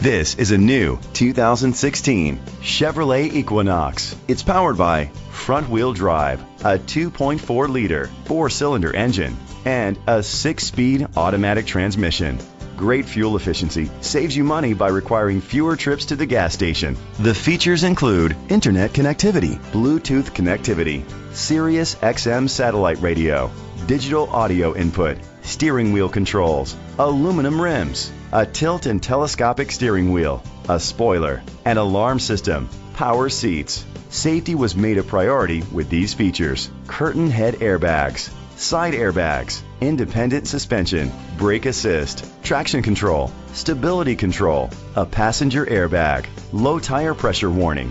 This is a new 2016 Chevrolet Equinox. It's powered by front wheel drive, a 2.4 liter four cylinder engine, and a six speed automatic transmission. Great fuel efficiency saves you money by requiring fewer trips to the gas station. The features include internet connectivity, Bluetooth connectivity, Sirius XM satellite radio, digital audio input, steering wheel controls, aluminum rims, a tilt and telescopic steering wheel, a spoiler, an alarm system, power seats. Safety was made a priority with these features. Curtain head airbags, side airbags, independent suspension, brake assist, traction control, stability control, a passenger airbag, low tire pressure warning,